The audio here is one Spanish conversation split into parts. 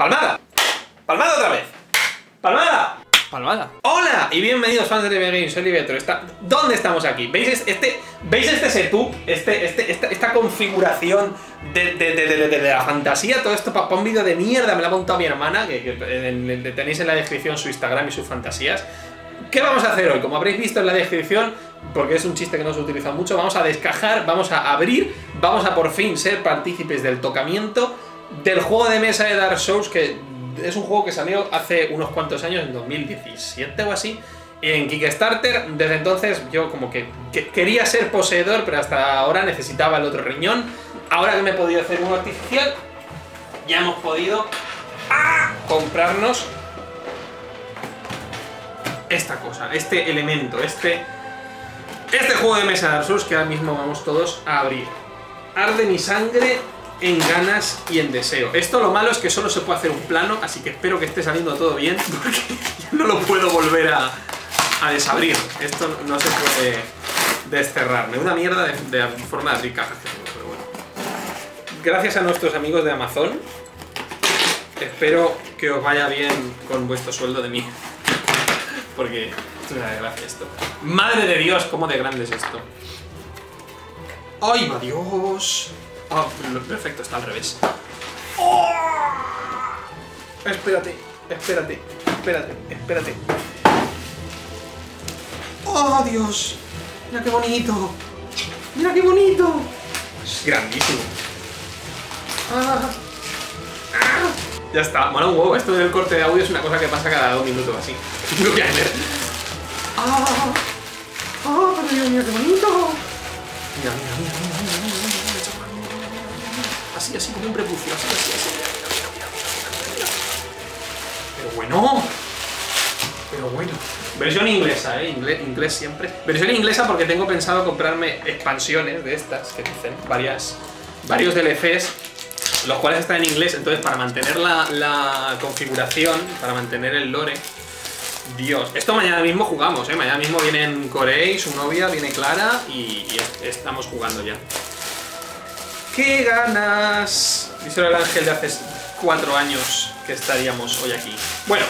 ¡Palmada! ¡Palmada otra vez! ¡Palmada! Palmada. Hola y bienvenidos fans de TV Games, soy Livetro. Está... ¿Dónde estamos aquí? ¿Veis este, ¿veis este setup? Este, este, esta, esta configuración de, de, de, de, la fantasía, todo esto para un vídeo de mierda me lo ha montado mi hermana, que, que en- en- tenéis en la descripción su Instagram y sus fantasías. ¿Qué vamos a hacer hoy? Como habréis visto en la descripción, porque es un chiste que no se utiliza mucho, vamos a descajar, vamos a abrir, vamos a por fin ser partícipes del tocamiento del juego de mesa de Dark Souls, que es un juego que salió hace unos cuantos años, en 2017 o así, en Kickstarter. Desde entonces yo como que, que quería ser poseedor, pero hasta ahora necesitaba el otro riñón. Ahora que me he podido hacer uno artificial, ya hemos podido ¡ah! comprarnos esta cosa, este elemento, este, este juego de mesa de Dark Souls que ahora mismo vamos todos a abrir. Arde mi sangre en ganas y en deseo. Esto lo malo es que solo se puede hacer un plano, así que espero que esté saliendo todo bien, porque no lo puedo volver a, a desabrir. Esto no se puede desterrar. Me una mierda de, forma de abrir cajas que tengo, pero bueno. Gracias a nuestros amigos de Amazon. Espero que os vaya bien con vuestro sueldo de mí. Porque es una desgracia esto. Madre de Dios, cómo de grande es esto. ¡Ay, va Dios! Ah, lo- perfecto, está al revés. ¡Oh! Espérate, espérate, espérate, espérate. ¡Oh, Dios! ¡Mira qué bonito! ¡Mira qué bonito! Es grandísimo. Ah. Ah. Ya está, mola un huevo. Esto del corte de audio es una cosa que pasa cada dos minutos así. No voy a ver. ¡Ah! ¡Ah, pero Dios mío, qué bonito! Mira, mira, mira, mira, Así, así, como un prepucio, así, así, así. Mira, mira, mira, mira, mira, mira. Pero bueno. Pero bueno. Versión inglesa, ¿eh? Inglés, inglés siempre. Versión inglesa porque tengo pensado comprarme expansiones de estas que dicen varias, varios DLCs, los cuales están en inglés. Entonces, para mantener la, la configuración, para mantener el lore, Dios, esto mañana mismo jugamos, ¿eh? Mañana mismo vienen Corey, su novia, viene Clara y, y es- estamos jugando ya. ¡Qué ganas! Díselo al ángel de hace cuatro años que estaríamos hoy aquí. Bueno,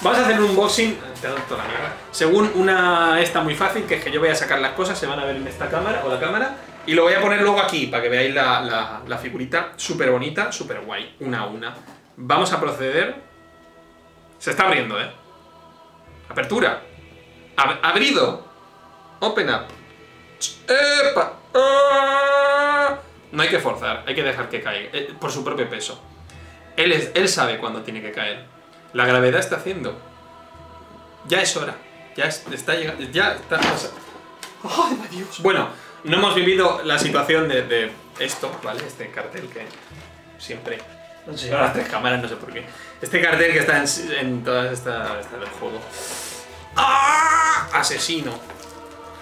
vamos a hacer un unboxing. Te toda la mierda. Según una esta muy fácil, que es que yo voy a sacar las cosas, se van a ver en esta cámara o la cámara. Y lo voy a poner luego aquí para que veáis la figurita súper bonita, súper guay, una a una. Vamos a proceder. Se está abriendo, ¿eh? Apertura. Ab- abrido. Open up. ¡Epa! ¡Ah! No hay que forzar, hay que dejar que caiga, eh, por su propio peso. Él, es- él sabe cuándo tiene que caer. La gravedad está haciendo. Ya es hora. Ya es- está llegando. Ya está. ¡Ay, Dios! Bueno, no hemos vivido la situación de, de esto, ¿vale? Este cartel que siempre. No sé, las tres cámaras, no sé por qué. Este cartel que está en, en todas estas esta del juego. ¡Ah! Asesino.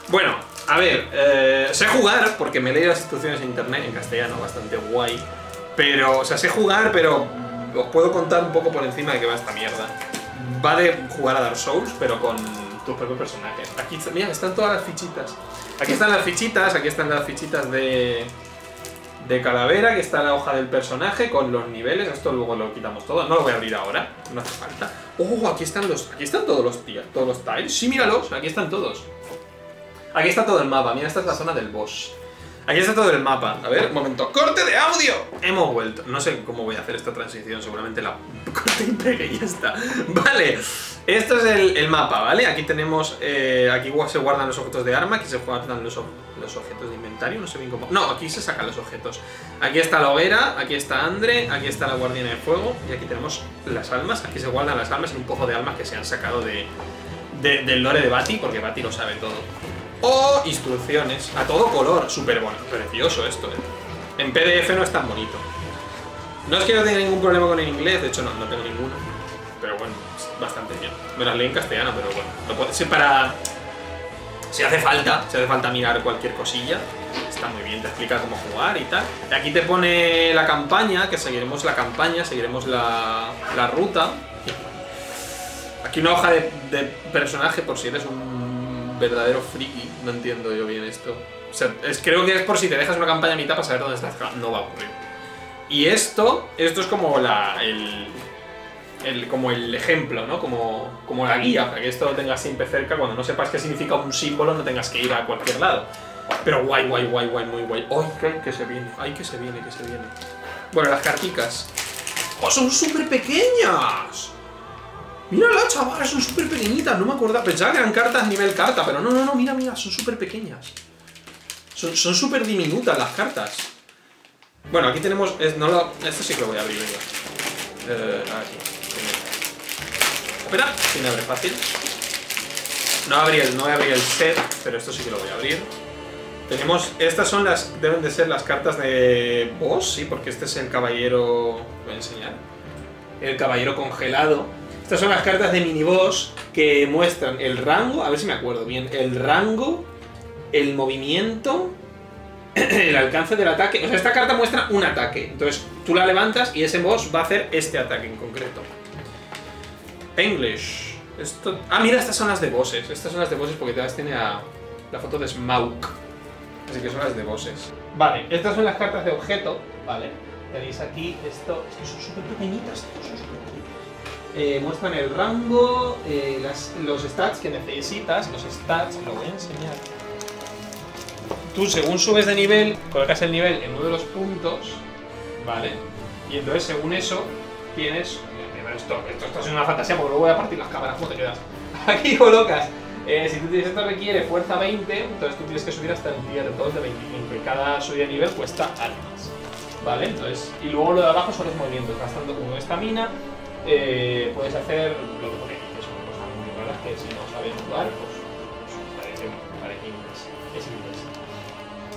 Bueno, a ver, eh, sé jugar porque me leído las instrucciones en internet en castellano, bastante guay. Pero, o sea, sé jugar, pero os puedo contar un poco por encima de qué va esta mierda. Va de jugar a Dark Souls, pero con tu propio personaje. Aquí, mira, están todas las fichitas. Aquí están las fichitas, aquí están las fichitas de, de calavera, que está la hoja del personaje con los niveles. Esto luego lo quitamos todo. No lo voy a abrir ahora, no hace falta. Oh, aquí están los, aquí están todos los tíos, todos los tiles. Sí, míralos, aquí están todos. Aquí está todo el mapa. Mira, esta es la zona del boss. Aquí está todo el mapa. A ver, un momento. ¡Corte de audio! Hemos vuelto. No sé cómo voy a hacer esta transición. Seguramente la corte y pegue y ya está. Vale. Esto es el, mapa, ¿vale? Aquí tenemos... eh, aquí se guardan los objetos de arma. Aquí se guardan los, los objetos de inventario. No sé bien cómo... No, aquí se sacan los objetos. Aquí está la hoguera. Aquí está Andre. Aquí está la guardiana de fuego. Y aquí tenemos las almas. Aquí se guardan las almas en un pozo de almas que se han sacado de- del lore de Bati. Porque Bati lo sabe todo. O instrucciones a todo color, súper bueno, precioso esto, ¿eh? En PDF no es tan bonito. No es que no tenga ningún problema con el inglés, de hecho no, no tengo ninguno. Pero bueno, es bastante bien. Me las leí en castellano, pero bueno. Si para... Si hace falta, si hace falta mirar cualquier cosilla, está muy bien, te explica cómo jugar y tal. Aquí te pone la campaña, que seguiremos la campaña, seguiremos la, la ruta. Aquí una hoja de, de personaje por si eres un verdadero friki. No entiendo yo bien esto. O sea, es- creo que es por si te dejas una campaña a mitad para saber dónde estás. No va a ocurrir. Y esto, esto es como la, el, el, como el ejemplo, ¿no? Como, como la guía, para que esto lo tengas siempre cerca. Cuando no sepas qué significa un símbolo, no tengas que ir a cualquier lado. Pero guay, guay, guay, guay, muy guay. ¡Ay, que, se viene! ¡Ay, que se viene, que se viene! Bueno, las carticas. ¡Oh, son súper pequeñas! Mírala, chaval, son súper pequeñitas. No me acordaba. Pensaba que eran cartas nivel carta, pero no, no, no, mira, mira, son súper pequeñas. Son súper diminutas las cartas. Bueno, aquí tenemos... no lo, esto sí que lo voy a abrir, venga. Eh, aquí. Espera, sin abre fácil. No, abrí el, no voy el set, pero esto sí que lo voy a abrir. Tenemos, estas son las, deben de ser las cartas de boss, sí, porque este es el caballero, voy a enseñar, el caballero congelado. Estas son las cartas de mini boss que muestran el rango, a ver si me acuerdo bien, el rango, el movimiento, el alcance del ataque. O sea, esta carta muestra un ataque, entonces tú la levantas y ese boss va a hacer este ataque en concreto. English. Esto... Ah, mira, estas son las de bosses. Estas son las de bosses porque te las tiene a la foto de Smaug. Así que son las de bosses. Vale, estas son las cartas de objeto, ¿vale? Tenéis aquí esto, es que son súper pequeñitas, son súper eh, muestran el rango, eh, los stats que necesitas, los stats, lo voy a enseñar. Tú según subes de nivel, colocas el nivel en uno de los puntos, ¿vale? Y entonces según eso tienes... Esto, esto, esto es una fantasía porque luego voy a partir las cámaras, ¿cómo te quedas? Aquí colocas eh, si tú tienes esto requiere fuerza 20, entonces tú tienes que subir hasta el tier 2 de 25 y cada subida de nivel cuesta armas. ¿Vale? Entonces, y luego lo de abajo son los movimientos, gastando uno estamina, eh, puedes hacer lo que pone que son cosas muy raras que si no sabes jugar, pues, pues parece, parece inglés. Es inglés.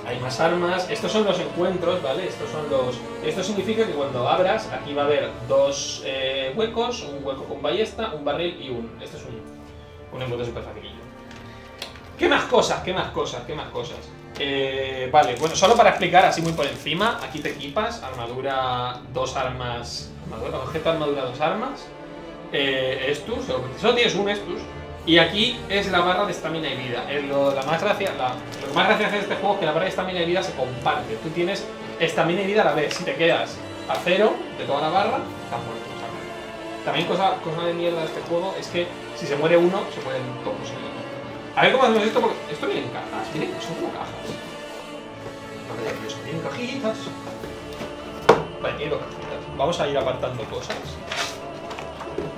Hay más armas. Estos son los encuentros, ¿vale? Estos son los. Esto significa que cuando abras, aquí va a haber dos eh, huecos, un hueco con ballesta, un barril y un. Este es un, un encuentro súper facilillo. ¿Qué más cosas? ¿Qué más cosas? ¿Qué más cosas? Eh, vale, bueno, solo para explicar así muy por encima, aquí te equipas, armadura, dos armas, armadura, objeto armadura, dos armas, eh, Estus, solo tienes un Estus, y aquí es la barra de estamina y vida. lo, la más gracia, que más gracia de este juego es que la barra de estamina y vida se comparte. Tú tienes estamina y vida a la vez. Si te quedas a cero de toda la barra, estás muerto. También cosa, cosa de mierda de este juego es que si se muere uno, se mueren todos. A ver cómo hacemos esto, porque esto viene en cajas, viene, son como cajas. Maravilloso, vienen cajitas. Vale, tiene dos cajitas. Vamos a ir apartando cosas.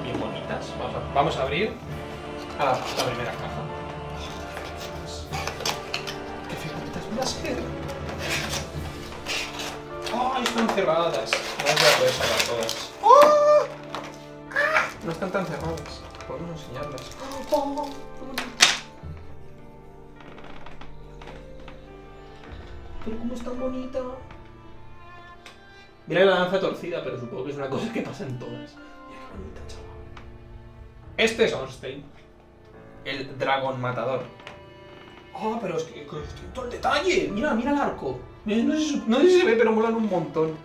Bien bonitas. Vamos a, vamos a abrir a la, la, primera caja. ¡Qué figuritas van a ser! ¡Ay, están cerradas! No las voy a poder sacar todas. ¡Oh! No están tan cerradas. Podemos enseñarlas. ¡Oh! Pero cómo es tan bonita. Mira la lanza torcida, pero supongo que es una cosa que pasa en todas. Mira qué bonita, chaval. Este es Ornstein. El dragón matador. Ah, pero es que, todo el detalle. Mira, mira el arco. No sé, si, no sé si se ve, pero molan un montón.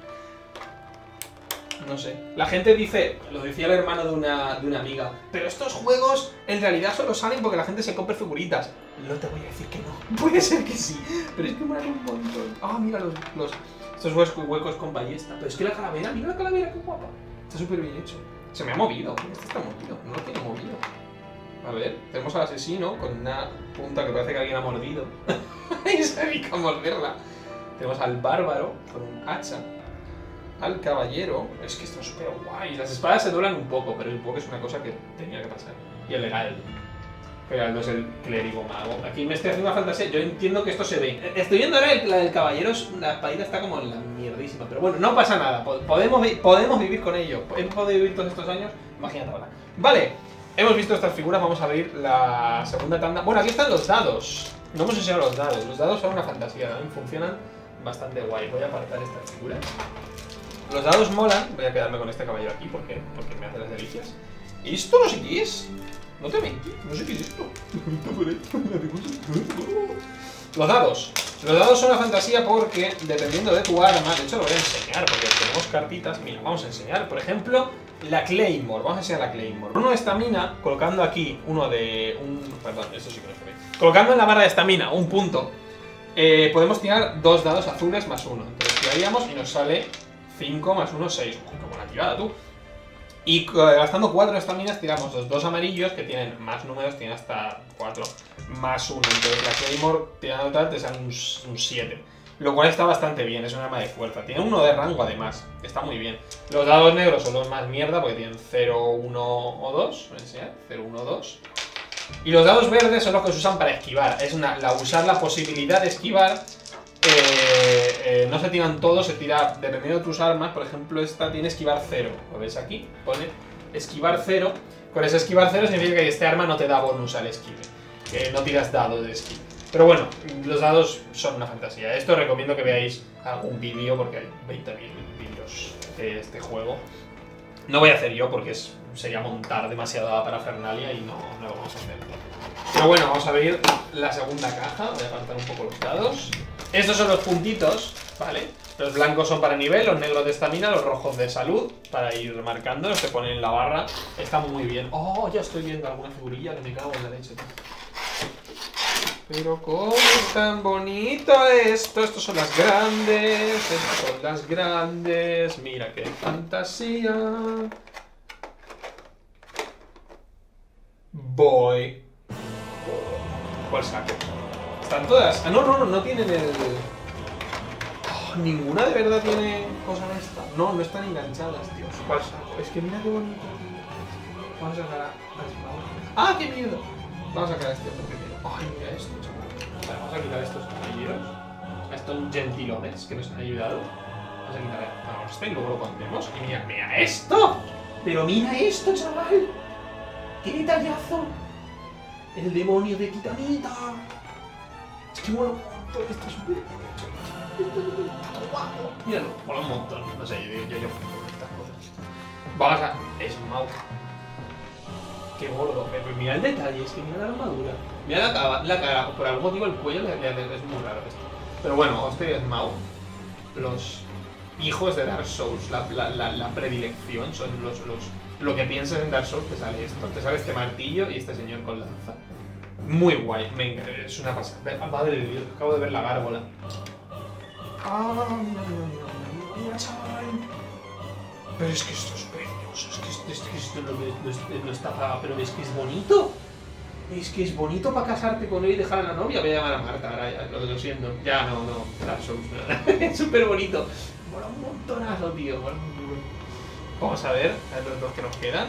No sé. La gente dice, lo decía el hermano de una, de una amiga, pero estos juegos en realidad solo salen porque la gente se compra figuritas. No te voy a decir que no. Puede ser que sí, pero es que molan un montón. Ah, mira los, los, estos huecos, huecos con ballesta. Pero es que la calavera, mira la calavera, qué guapa. Está súper bien hecho. Se me ha movido. Este está movido. No lo tiene movido. A ver, tenemos al asesino con una punta que parece que alguien ha mordido. y se dedica a morderla. Tenemos al bárbaro con un hacha al caballero. Es que esto es súper guay. Las espadas se doblan un poco, pero supongo que es una cosa que tenía que pasar. Y el legal. no es el clérigo mago. Aquí me estoy haciendo una fantasía. Yo entiendo que esto se ve. Estoy viendo ahora la del caballero. La espadita está como en la mierdísima. Pero bueno, no pasa nada. Podemos, podemos vivir con ello. Hemos podido vivir todos estos años. Imagínate ahora. Vale. Hemos visto estas figuras. Vamos a abrir la segunda tanda. Bueno, aquí están los dados. No hemos enseñado los dados. Los dados son una fantasía. También funcionan bastante guay. Voy a apartar estas figuras. Los dados molan. Voy a quedarme con este caballero aquí porque, porque me hace las delicias. ¿Esto no sé qué es? No te mentí, no sé qué es esto. Los dados. Los dados son una fantasía porque, dependiendo de tu arma, de hecho lo voy a enseñar porque tenemos cartitas. Mira, vamos a enseñar, por ejemplo, la Claymore. Vamos a enseñar la Claymore. Uno de estamina, colocando aquí uno de un. Perdón, eso sí que no se ve. Colocando en la barra de estamina un punto, eh, podemos tirar dos dados azules más uno. Entonces tiraríamos y nos sale 5 más 1, 6. qué buena tirada, tú. Y gastando 4 estaminas tiramos los dos amarillos que tienen más números, tienen hasta 4 más 1. Entonces la Claymore tirando tal te sale un 7. Lo cual está bastante bien, es un arma de fuerza. Tiene uno de rango además, está muy bien. Los dados negros son los más mierda porque tienen 0, 1 o 2. 0, 1, 2. Y los dados verdes son los que se usan para esquivar. Es una, la, usar la posibilidad de esquivar. Eh, eh, no se tiran todos, se tira dependiendo de tus armas. Por ejemplo, esta tiene esquivar 0. ¿Lo ves aquí? Pone esquivar 0. Con ese esquivar 0 significa que este arma no te da bonus al esquive. Que no tiras dados de esquive. Pero bueno, los dados son una fantasía. Esto recomiendo que veáis algún vídeo porque hay 20.000 vídeos de este juego. No voy a hacer yo porque sería montar demasiada parafernalia y no, no lo vamos a hacer. Pero bueno, vamos a abrir la segunda caja. Voy a apartar un poco los dados. Estos son los puntitos, ¿vale? Los blancos son para nivel, los negros de estamina, los rojos de salud, para ir marcando, los que ponen en la barra. Está muy bien. Oh, ya estoy viendo alguna figurilla que me cago en la leche. Pero cómo es tan bonito esto. Estos son las grandes. Estas son las grandes. Mira qué fantasía. Voy. ¿Cuál saco? Están todas. Ah, no, no, no, no tienen el. Oh, ninguna de verdad tiene cosa en esta. No, no están enganchadas, tío. ¿Cuál saco? Es que mira qué bonito, Vamos a sacar a. ¡Ah, qué miedo! Vamos a sacar a este otro primero. ¡Ay, mira esto, chaval! Vale, vamos a quitar estos caballeros. A estos gentilones que nos han ayudado. Vamos a quitar a este y luego lo pondremos. Y mira, mira esto. Pero mira esto, chaval. ¡Qué detallazo! El demonio de Kitanita. Es guapo. Míralo, mola un montón. No sé, yo, yo, yo. Vamos a... Smaug. Qué gordo. Mira el detalle, es que mira la armadura. Mira la cara, la cara por algún motivo el cuello le, le, es muy raro esto. Pero bueno, este Smaug. Los hijos de Dark Souls, la, la, la, la predilección, son los, los lo que piensas en Dark Souls te sale esto, te sale este martillo y este señor con lanza. Muy guay, venga, es una pasada. Madre de Dios, acabo de ver la gárgola. Ah, pero es que esto es precioso, es que esto, es que esto no, está pero es que es bonito. Es que es bonito para casarte con él y dejar a la novia. Voy a llamar a Marta ahora, ya, lo, lo siento. Ya, no, no, Dark Souls. es súper bonito. Mola un montonazo, tío. Mola un Vamos a ver los dos que nos quedan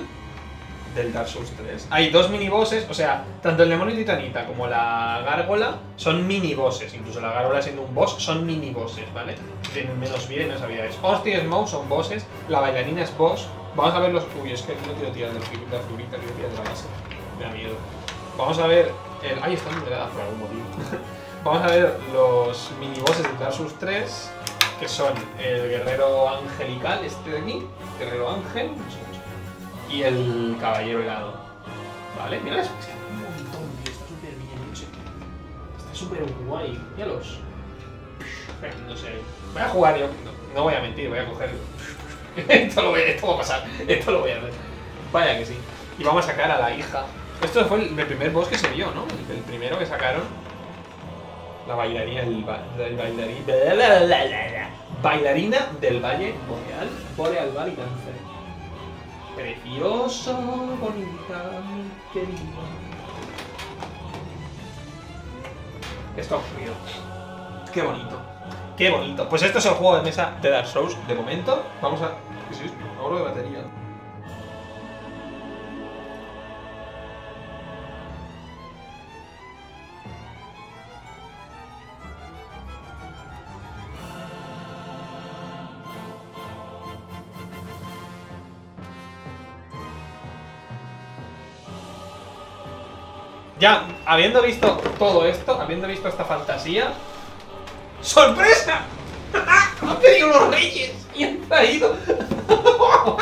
del Dark Souls 3. Hay dos minibosses, o sea, tanto el demonio titanita como la gárgola son minibosses. Incluso la gárgola siendo un boss, son minibosses, ¿vale? Tienen menos vida y no sabíais. Hostia y Smoke son bosses, la bailarina es boss. Vamos a ver los... Uy, es que no quiero tirar de la figurita, quiero tirar de la base. Me da miedo. Vamos a ver... El... Ahí está numerada por algún motivo. Vamos a ver los minibosses del Dark Souls 3 que son el guerrero angelical, este de aquí, guerrero ángel, y el caballero helado. ¿Vale? Mira, es que un montón, tío, está súper bien hecho. Está súper guay. Míralos. No sé. Voy a jugar yo. No, voy a mentir, voy a coger. esto, lo voy, esto va a pasar. Esto lo voy a hacer. Vaya que sí. Y vamos a sacar a la hija. Esto fue el, primer boss que se vio, ¿no? el primero que sacaron la bailarina, el, el bailarín, bailarina del Valle Boreal, Boreal Valley Dancer. Precioso, bonita, querido. Esto ha ocurrido. Qué bonito. Qué bonito. Pues esto es el juego de mesa de Dark Souls de momento. Vamos a... ¿Qué es esto? De batería. Ya, habiendo visto todo esto, habiendo visto esta fantasía... ¡Sorpresa! ¡Han pedido los reyes! Y han traído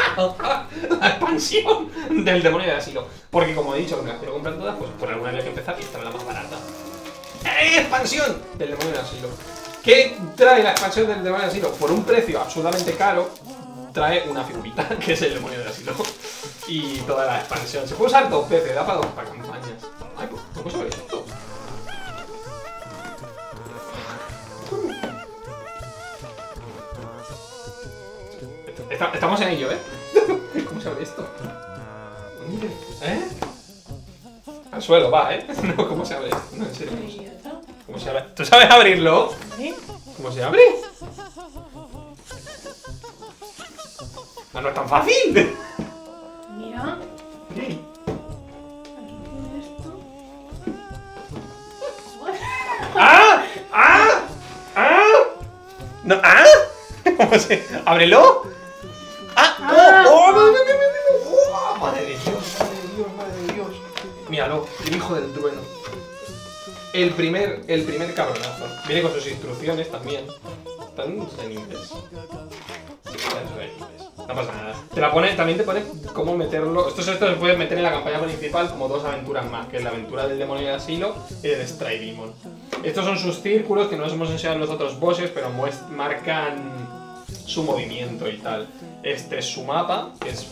la expansión del demonio de asilo. Porque como he dicho, que me las quiero comprar todas, pues por alguna vez que empezar y esta la más barata. ¡Eh, expansión del demonio de asilo! ¿Qué trae la expansión del demonio de asilo? Por un precio absolutamente caro, trae una figurita, que es el demonio de asilo. Y toda la expansión. Se puede usar dos veces, da para dos para Estamos en ello, ¿eh? ¿Cómo se abre esto? ¿Eh? Al suelo, va, ¿eh? No, ¿cómo se abre esto? No, en serio. ¿Cómo se abre? ¿Tú sabes abrirlo? ¿Cómo se abre? No, no es tan fácil. Mira, Sí. aquí tiene esto. ¡Ah! ¡Ah! ¡Ah! No, ¿Ah? ¿Cómo se...? ¡Ábrelo! El hijo del trueno. El primer, el primer cabronazo. Viene con sus instrucciones también. Están en. No pasa nada. Te la pone, también te pone cómo meterlo. Esto, esto se puede meter en la campaña principal como dos aventuras más, que es la aventura del demonio de asilo y de Stray Demon. Estos son sus círculos que no los hemos enseñado en los otros bosses, pero marcan su movimiento y tal. Este es su mapa, que es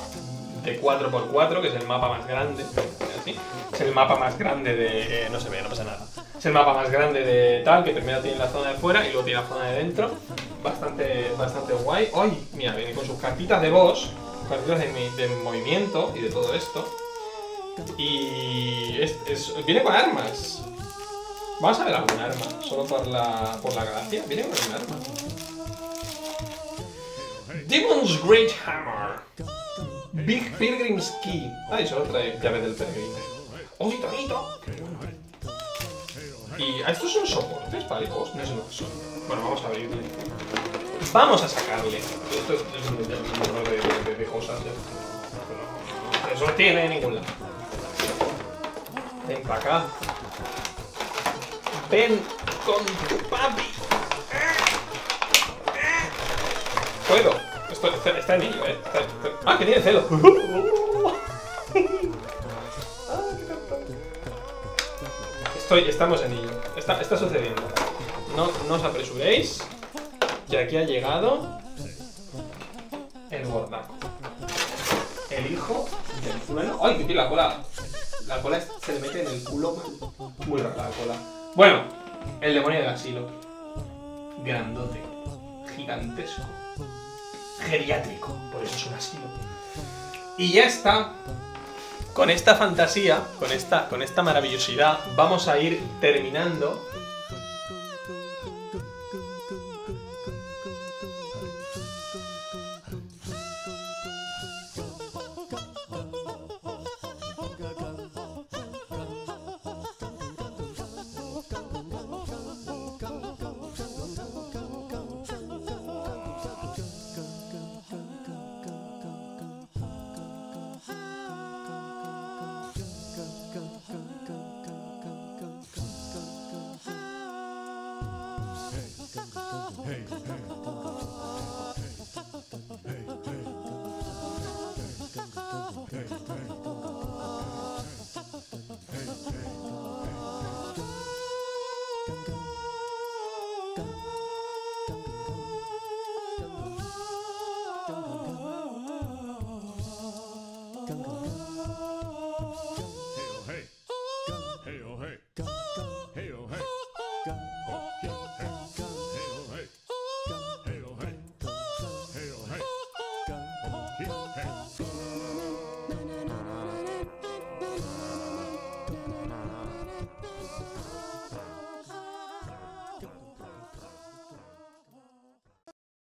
de 4x4, que es el mapa más grande. Es el mapa más grande de. eh, no se ve, no pasa nada. Es el mapa más grande de tal, que primero tiene la zona de fuera y luego tiene la zona de dentro. Bastante, bastante guay. ¡Ay! Mira, viene con sus cartitas de boss, cartitas de, mi- de movimiento y de todo esto. Y viene con armas. Vamos a ver algún arma, solo por la, por la gracia. Viene con un arma. Demon's Great Hammer. Big Pilgrim's Key. Ah, y solo trae llave del peregrino. ¡Oh, titanito! ¿Y estos son soportes para el boss? No es lo que son. Bueno, vamos a abrirle. Vamos a sacarle. Esto es, un, número de, cosas ya. Pero Eso no tiene en ningún lado. Ven para acá. Ven con tu papi. Puedo. Está, está en ello, eh. Está- está- Ah, que tiene celo. Estoy, estamos en ello. Está, está sucediendo. No, no os apresuréis. Que aquí ha llegado el gordaco. El hijo del trueno. ¡Ay, que tiene la cola! La cola se le mete en el culo mal. Muy rara la cola. Bueno, el demonio del asilo. Grandote. Gigantesco. Geriátrico. Por eso es un asilo. Y ya está. Con esta fantasía, con esta, con esta maravillosidad, vamos a ir terminando